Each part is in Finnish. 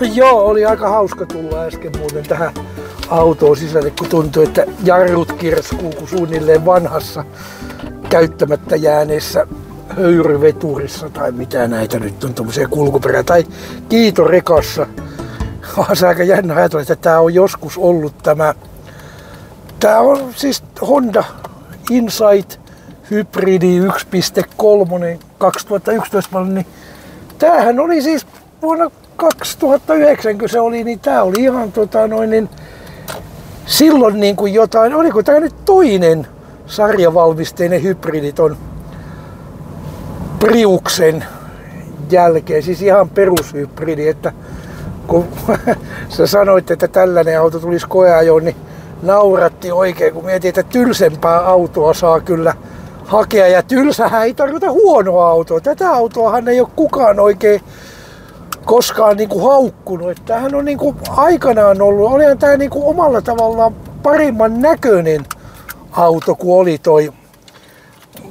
Joo, oli aika hauska tulla äsken muuten tähän autoon sisälle, kun tuntui, että jarrut kirskuu kuin suunnilleen vanhassa käyttämättä jääneessä höyryveturissa tai mitä näitä nyt on, tuommoisia kulkuperä tai kiitorekassa. On se aika jännä ajatella, että tämä on joskus ollut tämä, tämä on siis Honda Insight Hybridi 1.3 2011 malli, niin tämähän oli siis vuonna 2009, kun se oli, niin tämä oli ihan tota noin, niin silloin niin kuin jotain, oliko tämä nyt toinen sarjavalmisteinen hybridi ton Priuksen jälkeen, siis ihan perushybridi, että kun sä sanoit, että tällainen auto tulisi koeajoon, niin nauratti oikein, kun mietin, että tylsempää autoa saa kyllä hakea. Ja tylsähän ei tarkoita huonoa autoa. Tätä autoahan ei ole kukaan oikein koskaan niin kuin haukkunut. Että tämähän on niin kuin aikanaan ollut, olihan tämä niin kuin omalla tavallaan parimman näköinen auto kuin oli toi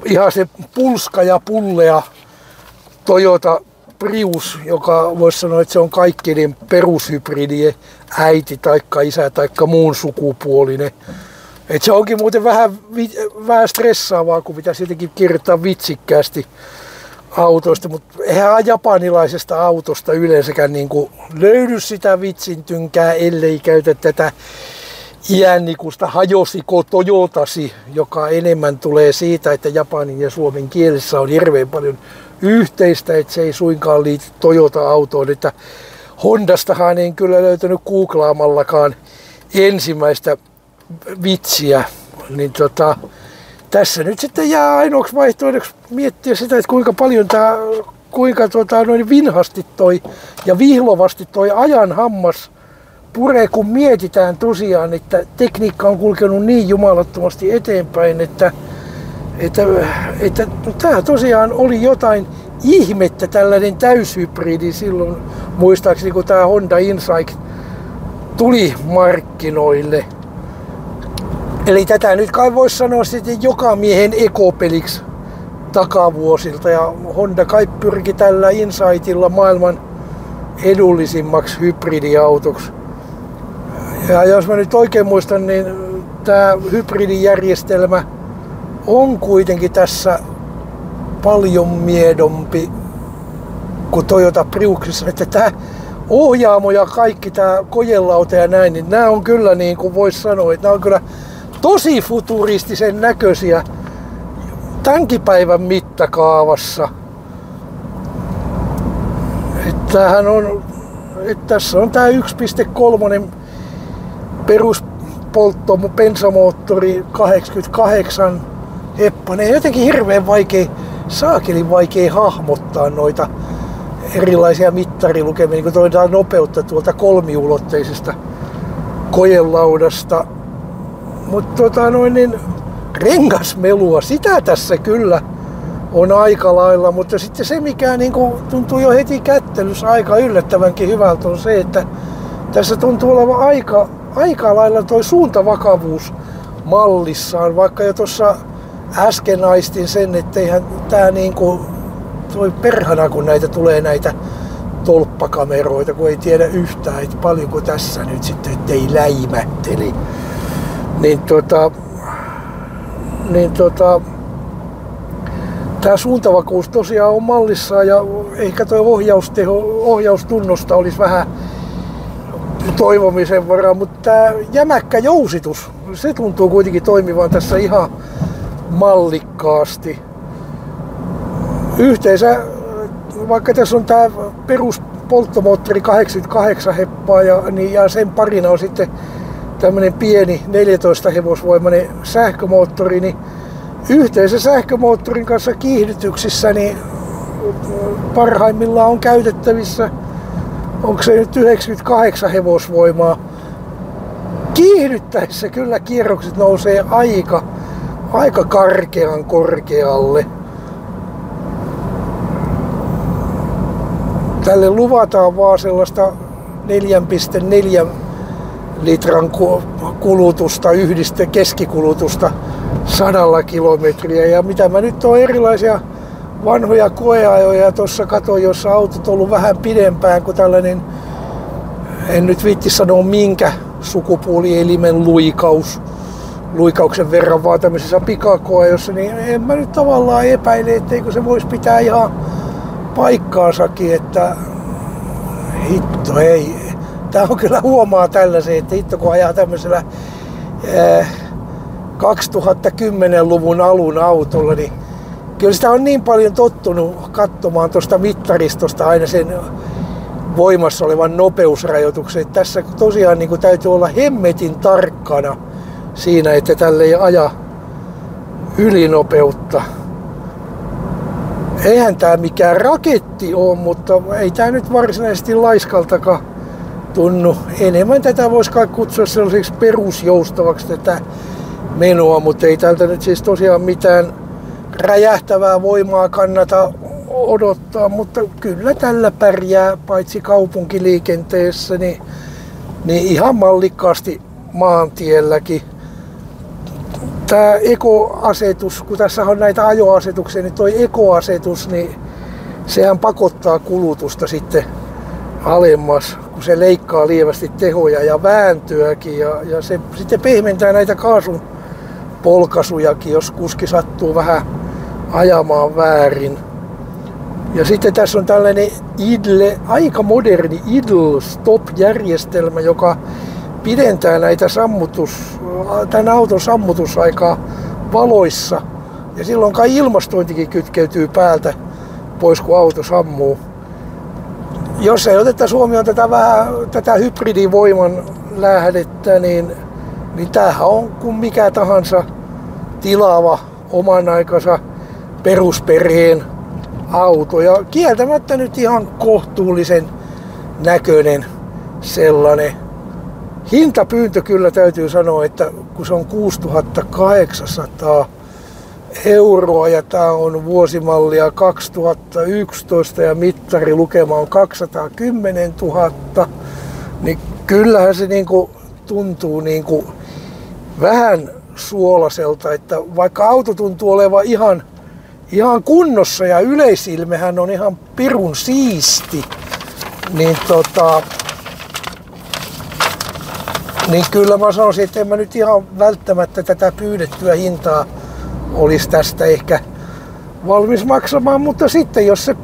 ihan se pulska ja pullea Toyota Prius, joka voisi sanoa, että se on kaikkien perushybridien äiti taikka isä taikka muun sukupuolinen. Et se onkin muuten vähän, vähän stressaavaa, kun pitäisi jotenkin kirjoittaa vitsikkäästi autoista, mutta eihän japanilaisesta autosta yleensäkään niin kuin löydy sitä vitsintynkää, ellei käytä tätä iänikusta hajosiko Toyotasi, joka enemmän tulee siitä, että japanin ja suomen kielessä on hirveän paljon yhteistä, että se ei suinkaan liity Toyota-autoon. Että Hondastahan en kyllä löytänyt googlaamallakaan ensimmäistä vitsiä, niin tota, tässä nyt sitten jää ainoaksi vaihtoehdoksi miettiä sitä, että kuinka paljon tämä, kuinka tota, noin vinhasti toi ja vihlovasti toi ajan hammas puree, kun mietitään tosiaan, että tekniikka on kulkenut niin jumalattomasti eteenpäin, että, että, että tämä tosiaan oli jotain ihmettä tällainen täyshybridi silloin, muistaakseni kun tämä Honda Insight tuli markkinoille – Eli tätä nyt kai voisi sanoa sitten joka miehen ekopeliksi takavuosilta ja Honda kai pyrki tällä Insightilla maailman edullisimmaksi hybridiautoksi. Ja jos mä nyt oikein muistan, niin tämä hybridijärjestelmä on kuitenkin tässä paljon miedompi kuin Toyota Priuksissa. Että tämä ohjaamo ja kaikki tämä kojelauta ja näin, niin nämä on kyllä niin kuin voisi sanoa, että nämä on kyllä tosi futuristisen näköisiä tämänkin mittakaavassa. Tämähän on, että tässä on tämä 1.3 peruspoltto bensamoottori 88 heppanen. Jotenkin hirveän vaikea, saakelin vaikea hahmottaa noita erilaisia mittarilukemia, niin kuin nopeutta tuolta kolmiulotteisesta kojelaudasta mutta tota noin, niin rengasmelua, sitä tässä kyllä on aika lailla, mutta sitten se mikä niin kuin tuntuu jo heti kättelyssä aika yllättävänkin hyvältä on se, että tässä tuntuu olevan aika, aika lailla toi suuntavakavuus mallissaan, vaikka jo tuossa äsken aistin sen, että eihän tää niin kuin, toi perhana kun näitä tulee näitä tolppakameroita, kun ei tiedä yhtään, että paljonko tässä nyt sitten, ettei läimätteli niin tota, niin tota, tämä suuntavakuus tosiaan on mallissa ja ehkä tuo ohjausteho, ohjaustunnosta olisi vähän toivomisen varaa, mutta tämä jämäkkä jousitus, se tuntuu kuitenkin toimivan tässä ihan mallikkaasti. Yhteensä, vaikka tässä on tämä peruspolttomoottori 88 heppaa ja, niin, ja sen parina on sitten tämmöinen pieni 14 hevosvoimainen sähkömoottori, niin yhteisen sähkömoottorin kanssa kiihdytyksissä niin parhaimmillaan on käytettävissä, onko se nyt 98 hevosvoimaa. Kiihdyttäessä kyllä kierrokset nousee aika, aika karkean korkealle. Tälle luvataan vaan sellaista 4,4 litran kulutusta, yhdistä keskikulutusta sadalla kilometriä. Ja mitä mä nyt on erilaisia vanhoja koeajoja tuossa katoin, jossa autot on ollut vähän pidempään kuin tällainen en nyt viitti sanoa minkä sukupuolielimen luikaus, luikauksen verran vaan tämmöisessä pikakoejossa, niin en mä nyt tavallaan epäile, etteikö se voisi pitää ihan paikkaansakin, että hitto ei. Tää on kyllä huomaa tällaisen, että hitto kun ajaa tämmöisellä 2010-luvun alun autolla, niin kyllä sitä on niin paljon tottunut katsomaan tuosta mittaristosta aina sen voimassa olevan nopeusrajoituksen. Että tässä tosiaan niin kuin täytyy olla hemmetin tarkkana siinä, että tälle ei aja ylinopeutta. Eihän tämä mikään raketti ole, mutta ei tämä nyt varsinaisesti laiskaltakaan tunnu. Enemmän tätä voisi kai kutsua sellaiseksi perusjoustavaksi tätä menoa, mutta ei tältä nyt siis tosiaan mitään räjähtävää voimaa kannata odottaa, mutta kyllä tällä pärjää paitsi kaupunkiliikenteessä, niin, niin ihan mallikkaasti maantielläkin. Tämä ekoasetus, kun tässä on näitä ajoasetuksia, niin tuo ekoasetus, niin sehän pakottaa kulutusta sitten alemmas, kun se leikkaa lievästi tehoja ja vääntöäkin ja, ja se sitten pehmentää näitä kaasun polkasujakin, jos kuski sattuu vähän ajamaan väärin. Ja sitten tässä on tällainen idle, aika moderni idle stop-järjestelmä, joka pidentää näitä sammutus, tämän auton sammutusaikaa valoissa. Ja silloin kai ilmastointikin kytkeytyy päältä pois, kun auto sammuu. Jos ei oteta huomioon tätä, vähän, tätä hybridivoiman lähdettä, niin, niin tämähän on kuin mikä tahansa tilaava oman aikansa perusperheen auto. Ja kieltämättä nyt ihan kohtuullisen näköinen sellainen. Hintapyyntö kyllä täytyy sanoa, että kun se on 6800 euroa ja tämä on vuosimallia 2011 ja mittari lukema on 210 000, niin kyllähän se niinku tuntuu niinku vähän suolaselta, että vaikka auto tuntuu olevan ihan, ihan kunnossa ja yleisilmehän on ihan pirun siisti, niin tota, niin kyllä mä sanoisin, että en mä nyt ihan välttämättä tätä pyydettyä hintaa olisi tästä ehkä valmis maksamaan, mutta sitten jos se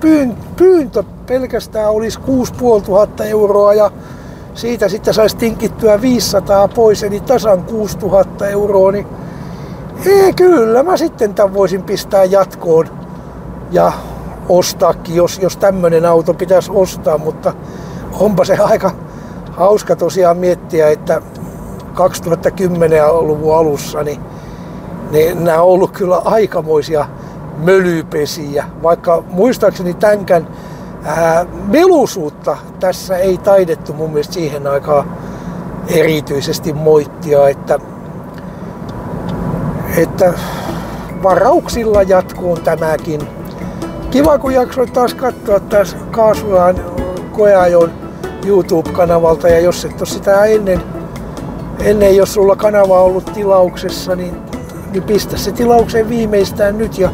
pyyntö pelkästään olisi 6500 euroa ja siitä sitten saisi tinkittyä 500 pois, eli tasan 6000 euroa, niin ei, kyllä mä sitten tämän voisin pistää jatkoon ja ostaakin, jos, jos tämmöinen auto pitäisi ostaa, mutta onpa se aika hauska tosiaan miettiä, että 2010-luvun alussa niin, niin nämä on ollut kyllä aikamoisia mölypesiä, vaikka muistaakseni tänkään ää, melusuutta tässä ei taidettu mun mielestä siihen aikaan erityisesti moittia, että, että varauksilla jatkuun tämäkin. Kiva kun jaksoit taas katsoa taas Kaasulaan koeajon YouTube-kanavalta ja jos et ole sitä ennen, ennen jos sulla kanava on ollut tilauksessa, niin, niin pistä se tilaukseen viimeistään nyt ja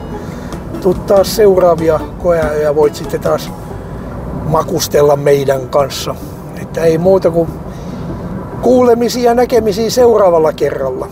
tuu taas seuraavia koeajoja voit sitten taas makustella meidän kanssa. Että ei muuta kuin kuulemisia ja näkemisiä seuraavalla kerralla.